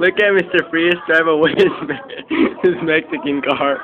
Look at Mr. Frias drive away his, his Mexican car.